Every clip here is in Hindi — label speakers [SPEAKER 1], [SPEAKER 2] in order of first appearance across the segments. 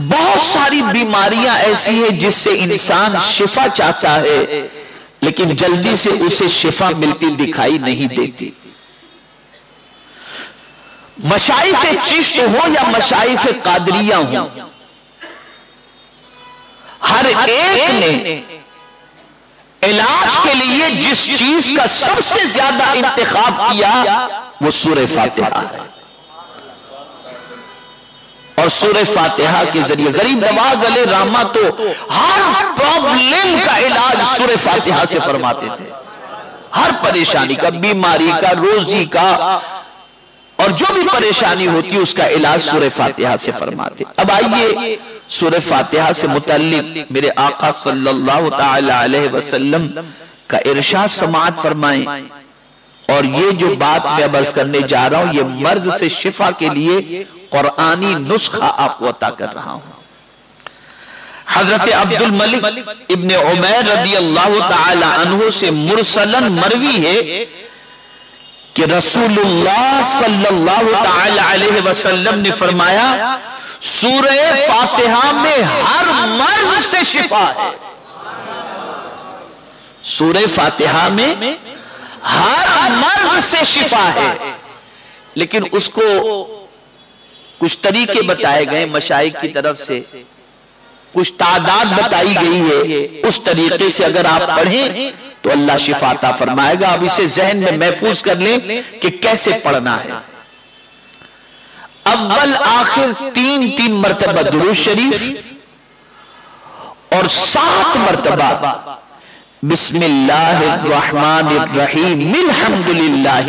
[SPEAKER 1] बहुत सारी बीमारियाँ ऐसी हैं जिससे इंसान शिफा चाहता है, लेकिन जल्दी से उसे शिफा मिलती दिखाई नहीं देती। मशाई के चिश्त हो या मशाई के कादरिया हो, हर एक ने इलाज के लिए जिस चीज़ का सबसे ज़्यादा इंतखाब किया, वो सूर्य फातिहा है। और सूर्य फातिहा के ज़रिए गरीब नवाज़ अली रामा तो हर प्रॉब्लम का इलाज सूर्य फातिहा से फरमाते थे। हर परेशानी का बीमारी का रोजी का और जो भी परेशानी होती है उसका इलाज सूर्य फातिहा से फरमाते अब आइए सूर्य फातिहा से मुतलिक मेरे आका सल्लल्लाहु अलैहि वसल्लम का इरशाद समात फरमाएँ। और ये जो बात मैं बर्ज करने जा रहा हूँ ये मर्ज से शिफा के लिए कुरानी नुस्खा आपको अता कर रहा हूँ। हज़रत अब्दुल मलिक इब्ने उमैर रदी अल्लाह तहु से मुरसलन मरवी है कि रसूलुल्लाह सल्लल्लाहु अलैहि वसल्लम ने फरमाया, सूरह फातिहा में हर मर्ज से शिफा है। सूरह फातिहा में हर मर्ज से शिफा है। लेकिन उसको कुछ तरीके बताए गए मशाइक की तरफ़ से। कुछ तादाद बताई गई है। उस तरीके से अगर आप पढ़ें तो अल्लाह शिफाता फरमाएगा। अब इसे जहन में महफूज कर लें कि कैसे पढ़ना है। अव्वल आखिर तीन तीन मरतबा दुरू शरीफ और सात मरतबा।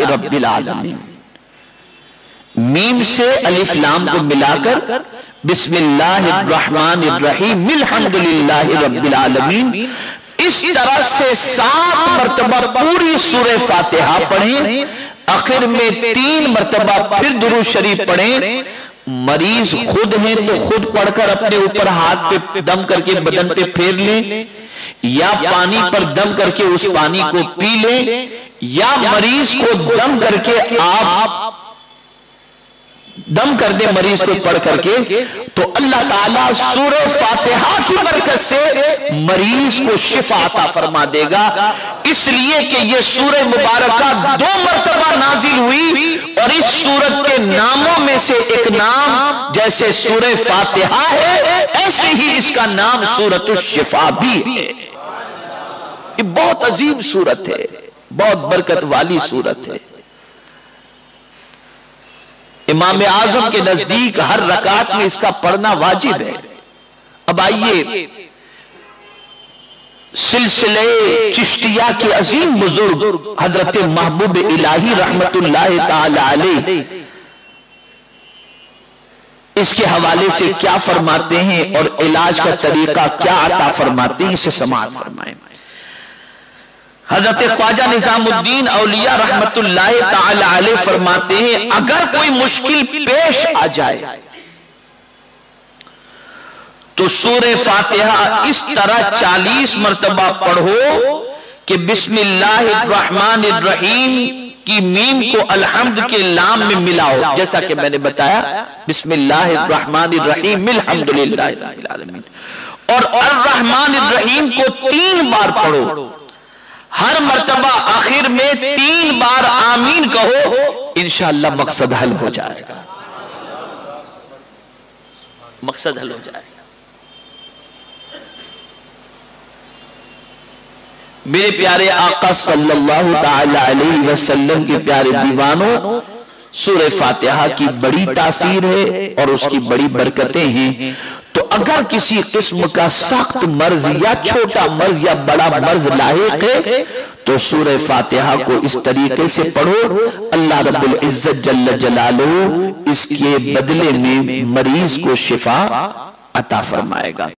[SPEAKER 1] रब्बिल आलमीन। मीम से अलिफ लाम को मिलाकर अल्हम्दुलिल्लाह इस तरह से सात मरतबा पूरी सूरह फातिहा पढ़ें, आखिर में तीन मरतबा फिर दुरू शरीफ पढ़ें। मरीज़ खुद हैं तो खुद पढ़कर अपने ऊपर हाथ पे दम करके बदन पे फेर लें, या पानी पर दम करके उस पानी को पी लें, या मरीज़ को दम करके आप दम कर दे मरीज़ को पढ़ करके तो अल्लाह ताला सूरह फातिहा की बरकत से मरीज़ को शिफा अता फरमा देगा। इसलिए कि ये सूरह मुबारक दो मरतबा नाजिल हुई और इस सूरत के नामों में से एक नाम जैसे सूरह फातिहा है, ऐसे ही इसका नाम सूरत शिफा भी है। ये बहुत अजीब सूरत है, बहुत बरकत वाली सूरत है। इमाम आज़म के नज़दीक हर रकात में इसका पढ़ना वाजिब है। अब आइए, सिलसिले चिश्तिया के अजीम बुज़ुर्ग हज़रत महबूब इलाही रहमत इसके हवाले से क्या फरमाते हैं और इलाज का तरीका क्या अता फरमाते हैं, इसे समाज फरमाए। हज़रत ख्वाजा निजामुद्दीन औलिया रहमतुल्लाह फरमाते हैं अगर कोई मुश्किल पेश आ जाए तो सूर्य फातिहा इस तरह चालीस मरतबा पढ़ो कि बिस्मिल्लाहिर्रहमानिर्रहीम की मीम को अलहमद के लाम में मिलाओ। जैसा कि मैंने बताया बिस्मिल्लाहिर्रहमानिर्रहीम अल्हम्दुलिल्लाह और अर रहमान को तीन बार पढ़ो। हर मर्तबा आखिर में तीन बार आमीन कहो इंशाल्लाह मकसद हल हो जाएगा। मकसद हल हो जाएगा। मेरे प्यारे आका सल्लल्लाहु अलैहि वसल्लम के प्यारे दीवानों सूर्य फातिहा की बड़ी तासीर है और उसकी बड़ी बरकतें हैं। तो अगर किसी किस्म का सख्त मर्ज या छोटा मर्ज या बड़ा मर्ज लायक है तो सूर्य फातिहा को इस तरीके से पढ़ो। अल्लाह रब्बुल इज़्ज़त जल्ल जलालो इसके बदले में मरीज़ को शिफा अता फरमाएगा।